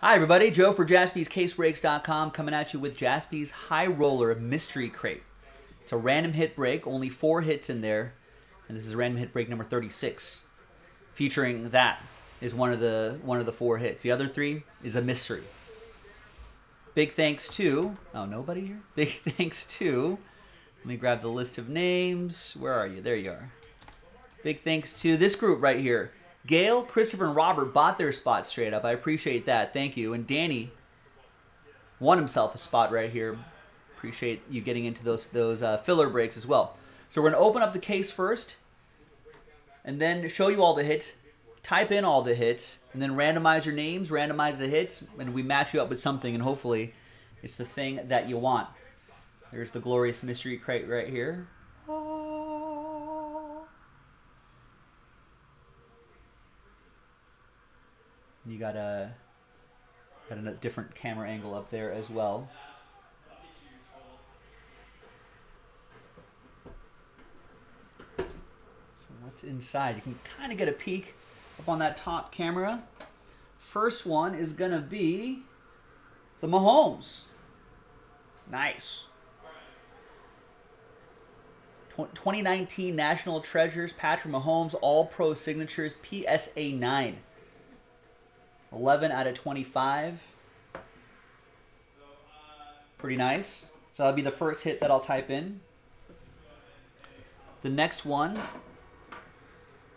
Hi, everybody. Joe for jaspyscasebreaks.com coming at you with Jaspy's High Roller Mystery Crate. It's a random hit break, only four hits in there, and this is random hit break number 36. Featuring that is one of the one of the four hits. The other three is a mystery. Big thanks to oh nobody here. Big thanks to let me grab the list of names. Where are you? There you are. Big thanks to this group right here. Gail, Christopher, and Robert bought their spot straight up. I appreciate that. Thank you. And Danny won himself a spot right here. Appreciate you getting into those those uh, filler breaks as well. So we're going to open up the case first and then show you all the hits. Type in all the hits and then randomize your names, randomize the hits, and we match you up with something, and hopefully it's the thing that you want. There's the glorious mystery crate right here. You got a got a different camera angle up there as well. So what's inside? You can kind of get a peek up on that top camera. First one is gonna be the Mahomes. Nice. 2019 National Treasures, Patrick Mahomes, All Pro Signatures, PSA 9. 11 out of 25. Pretty nice. So that'll be the first hit that I'll type in. The next one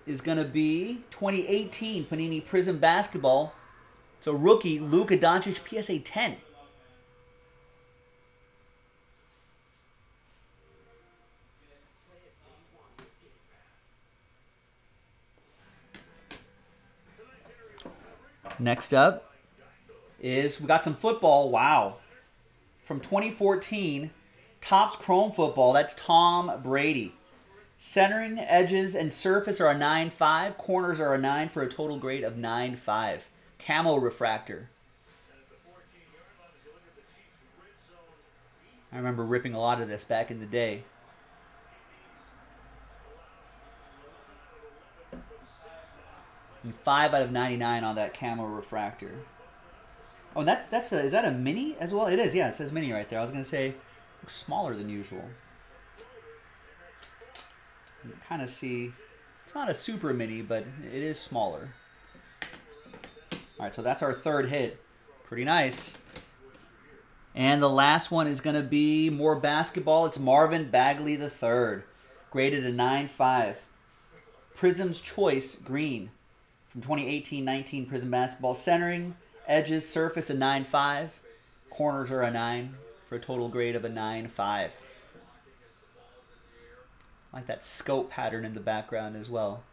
is going to be 2018 Panini Prizm Basketball. It's a rookie, Luka Doncic, PSA 10. Next up is we got some football. Wow. From 2014, Topps Chrome Football. That's Tom Brady. Centering, edges, and surface are a 9.5. Corners are a 9 for a total grade of 9.5. Camo refractor. I remember ripping a lot of this back in the day. And five out of 99 on that camo refractor. Oh, that's that's a, is that a mini as well? It is, yeah. It says mini right there. I was gonna say smaller than usual. You kind of see it's not a super mini, but it is smaller. All right, so that's our third hit. Pretty nice. And the last one is going to be more basketball. It's Marvin Bagley III, graded a 9.5. Prizm's Choice Green from 2018-19 Prizm Basketball. Centering, edges, surface a 9.5. Corners are a 9 for a total grade of a 9.5. like that scope pattern in the background as well.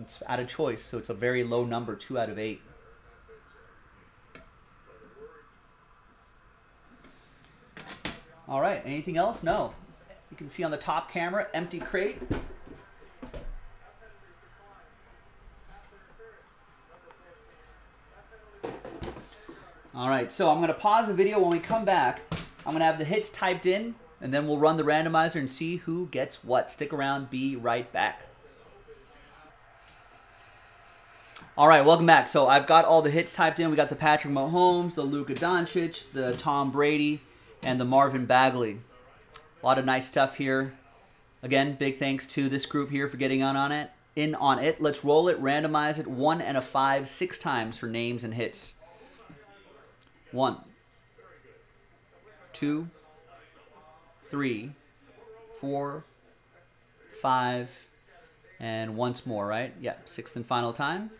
It's out of choice, so it's a very low number, 2 out of 8. All right, anything else? No. You can see on the top camera, empty crate. All right, so I'm to pause the video. When we come back, I'm to have the hits typed in, and then we'll run the randomizer and see who gets what. Stick around. Be right back. All right, welcome back. So I've got all the hits typed in. We got the Patrick Mahomes, the Luka Doncic, the Tom Brady, and the Marvin Bagley. A lot of nice stuff here. Again, big thanks to this group here for getting on on it. In on it. Let's roll it, randomize it, one and a five, six times for names and hits. One, two, three, four, five, and once more, right? Yeah, sixth and final time.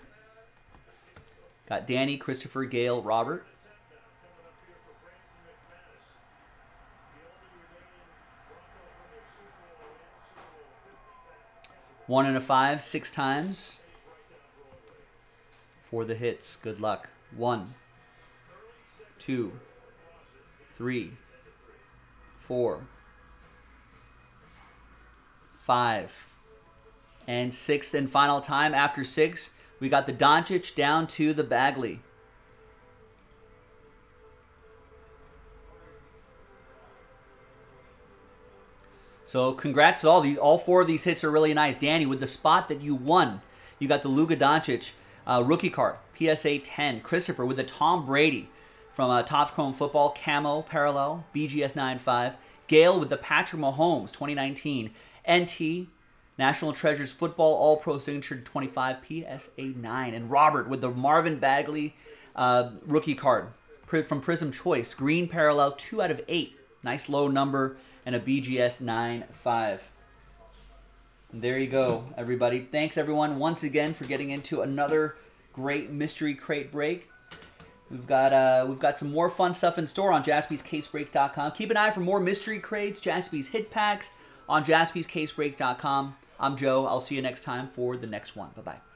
Got Danny, Christopher, Gail, Robert. One and a five, six times for the hits. Good luck. One two, three, four, five, and sixth and final time after six, we got the Doncic down to the Bagley. So congrats to all these. All four of these hits are really nice. Danny, with the spot that you won, you got the Luka Doncic Uh, rookie card, PSA 10, Christopher with the Tom Brady from uh, Topps Chrome Football, Camo Parallel, BGS 95. Gail with the Patrick Mahomes 2019, NT, National Treasures Football All Pro Signature 25, PSA 9. And Robert with the Marvin Bagley uh, rookie card from Prizm Choice, Green Parallel, 2 out of 8. Nice low number, and a BGS 9.5. And there you go, everybody. Thanks, everyone, once again for getting into another great mystery crate break. We've got uh, we've got some more fun stuff in store on jaspyscasebreaks.com. Keep an eye for more mystery crates, Jaspys hit packs on jaspyscasebreaks.com. I'm Joe. I'll see you next time for the next one. Bye bye.